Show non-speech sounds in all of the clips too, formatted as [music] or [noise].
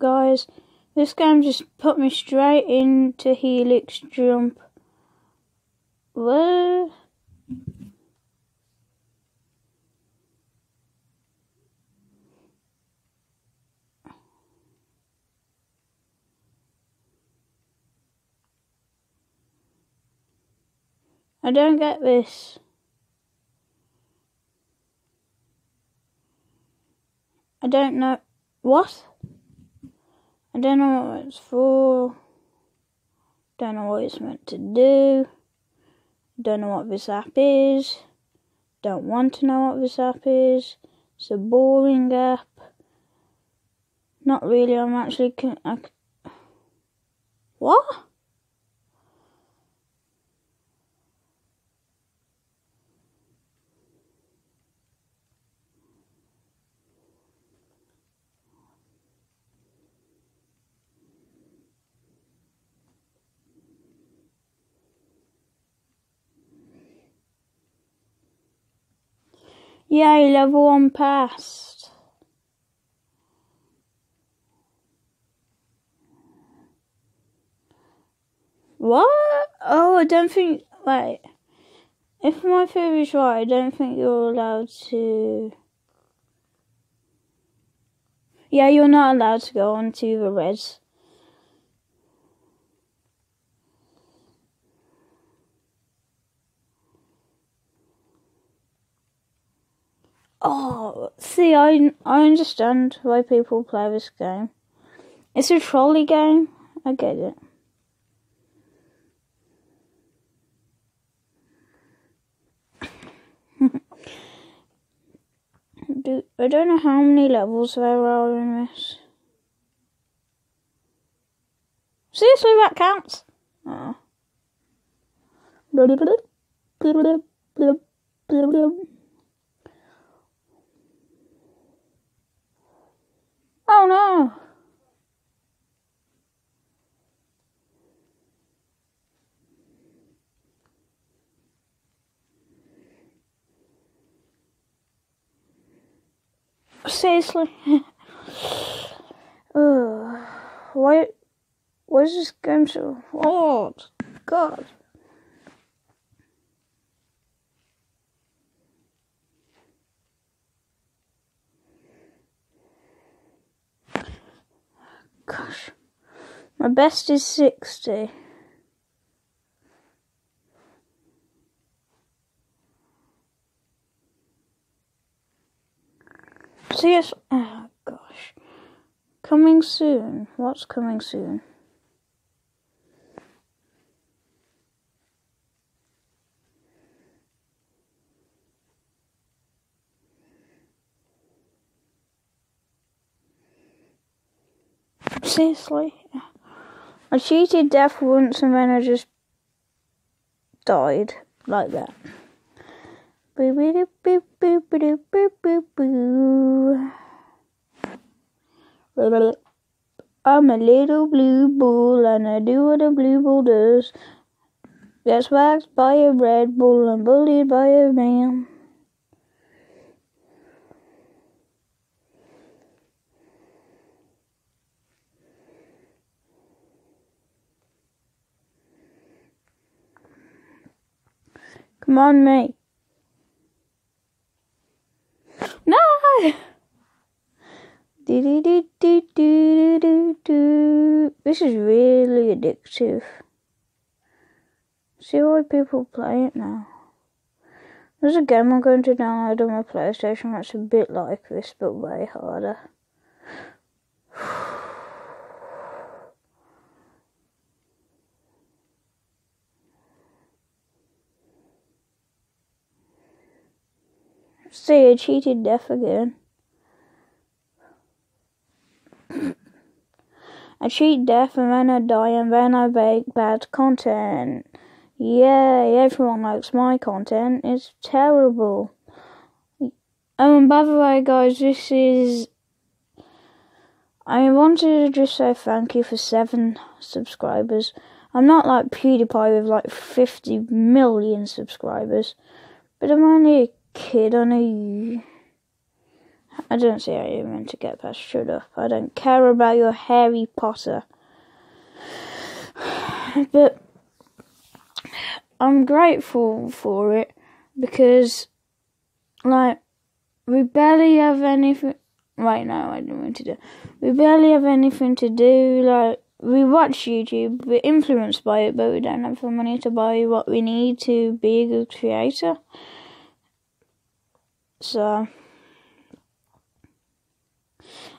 guys. This game just put me straight into Helix Jump. What? I don't get this. I don't know. What? I don't know what it's for. Don't know what it's meant to do. Don't know what this app is. Don't want to know what this app is. It's a boring app. Not really. I'm actually. I, what? Yay, level one passed. What? Oh, I don't think. Wait. If my theory is right, I don't think you're allowed to. Yeah, you're not allowed to go on to the reds. Oh, see, I, I understand why people play this game. It's a trolley game. I get it. [laughs] I don't know how many levels there are in this. Seriously, that counts? Oh no! Seriously? [laughs] uh, why? Why is this game so hard? God. Gosh. My best is 60. CS. Oh, gosh. Coming soon. What's coming soon? Seriously? I cheated death once and then I just died like that. I'm a little blue bull and I do what a blue bull does. Gets waxed by a red bull and bullied by a man. Come on, mate. No! Do, do, do, do, do, do, do. This is really addictive. See why people play it now. There's a game I'm going to download on my PlayStation that's a bit like this, but way harder. [sighs] See, I cheated death again. I cheat death and then I die and then I make bad content. Yay, everyone likes my content. It's terrible. Oh, and by the way, guys, this is. I wanted to just say thank you for seven subscribers. I'm not like PewDiePie with like 50 million subscribers, but I'm only a kid on a I don't see how you're meant to get past shut up. I don't care about your Harry Potter. [sighs] But I'm grateful for it because, like, we barely have anything. Right now, I don't want to do. We barely have anything to do. Like, we watch YouTube, we're influenced by it, but we don't have the money to buy what we need to be a good creator. So,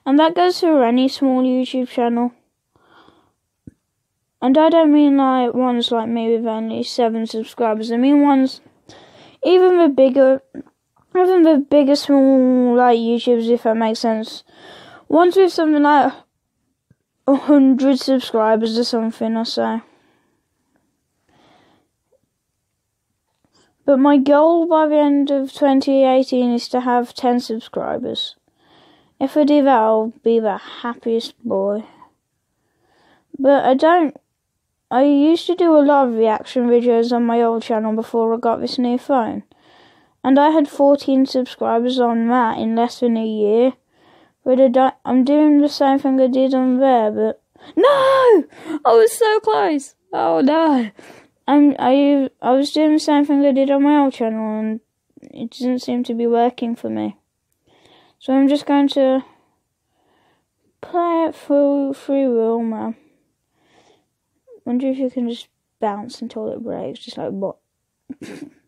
and that goes for any small YouTube channel. And I don't mean like ones like me with only seven subscribers. I mean ones, even the bigger, even the bigger small like YouTubers, if that makes sense. Ones with something like a hundred subscribers or something, I say. But my goal by the end of 2018 is to have 10 subscribers. If I do that, I'll be the happiest boy. But I don't. I used to do a lot of reaction videos on my old channel before I got this new phone. And I had 14 subscribers on that in less than a year. But I am doing the same thing I did on there, but. No! I was so close! Oh no! I'm, I, I was doing the same thing I did on my old channel and it doesn't seem to be working for me. So I'm just going to play it through free will, man. Wonder if you can just bounce until it breaks, just like what? [laughs]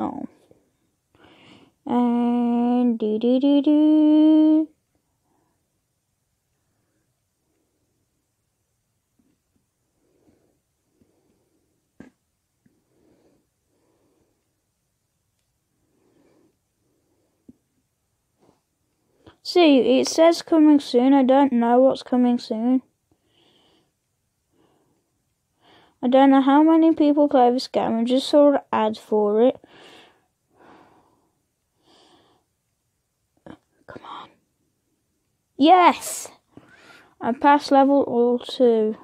Oh. And do do do do. See, it says coming soon. I don't know what's coming soon. I don't know how many people play this game. I just saw an ad for it. Come on. Yes! I passed level all 2.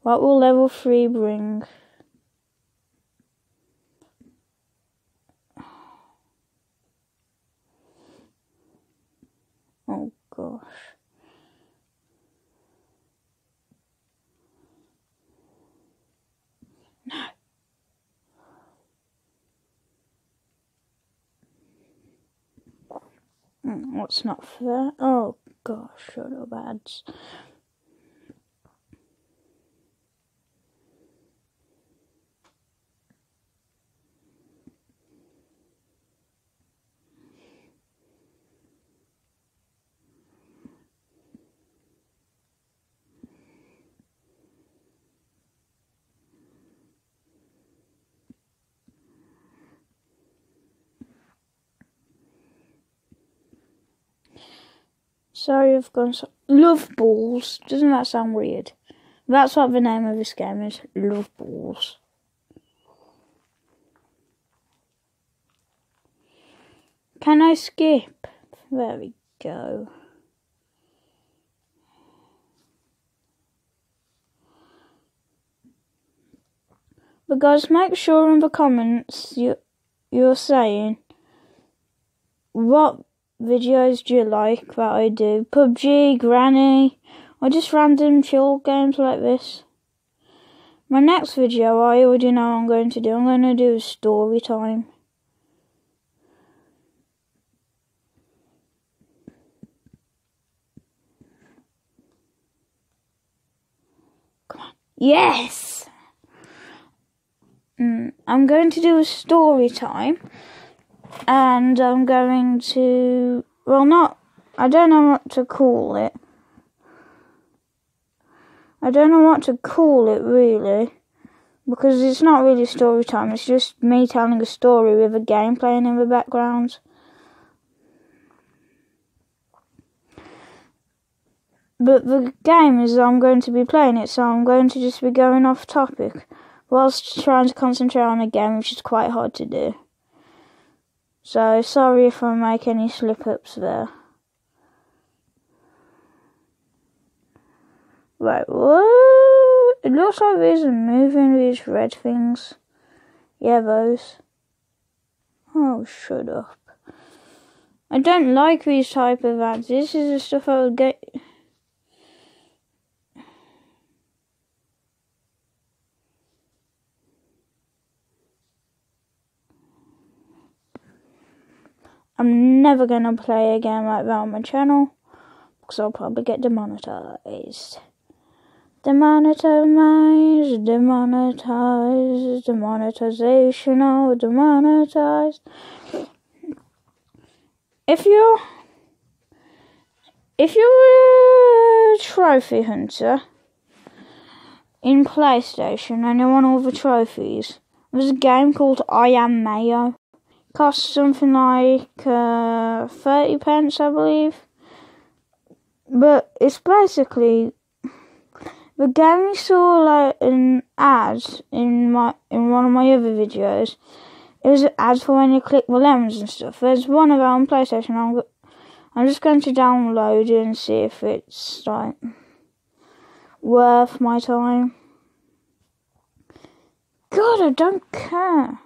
What will level 3 bring? Oh gosh. No. What's not fair? Oh gosh, shut up Sorry, I've gone. So- Love balls. Doesn't that sound weird? That's what the name of this game is. Love balls. Can I skip? There we go. But guys, make sure in the comments you you're saying what videos do you like that I do? PUBG, Granny, or just random chill games like this? My next video, I already know I'm going to do. I'm going to do a story time. Come on. Yes! Mm, I'm going to do a story time and I'm going to, well, not, I don't know what to call it. I don't know what to call it really, because it's not really story time, it's just me telling a story with a game playing in the background. But the game is I'm going to be playing it, so I'm going to just be going off topic whilst trying to concentrate on a game, which is quite hard to do. So sorry if I make any slip ups there. Right, what? It looks like these are moving, these red things. Yeah, those. Oh, shut up. I don't like these type of ads. This is the stuff I would get I'm never gonna play a game like that on my channel because I'll probably get demonetized. Demonetized, demonetized, demonetization, oh, demonetized. If you're if you're a trophy hunter in PlayStation and you want all the trophies, there's a game called I Am Mayo cost something like uh, 30 pence, I believe. But it's basically the game saw like an ad in my in one of my other videos. It was an ad for when you click the lemons and stuff. There's one of on PlayStation. I'm I'm just going to download it and see if it's like worth my time. God, I don't care.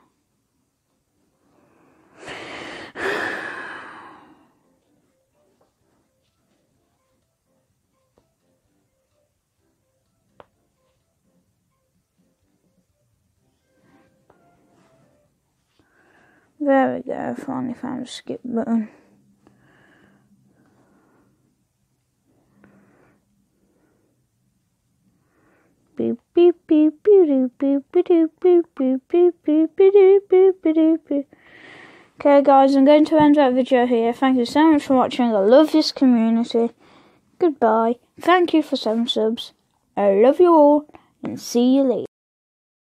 There we go, finally found a skip button. Beep beep beep beep beep beep beep beep beep beep beep beep beep Okay guys, I'm going to end that video here. Thank you so much for watching. I love this community. Goodbye. Thank you for seven subs. I love you all and see you later.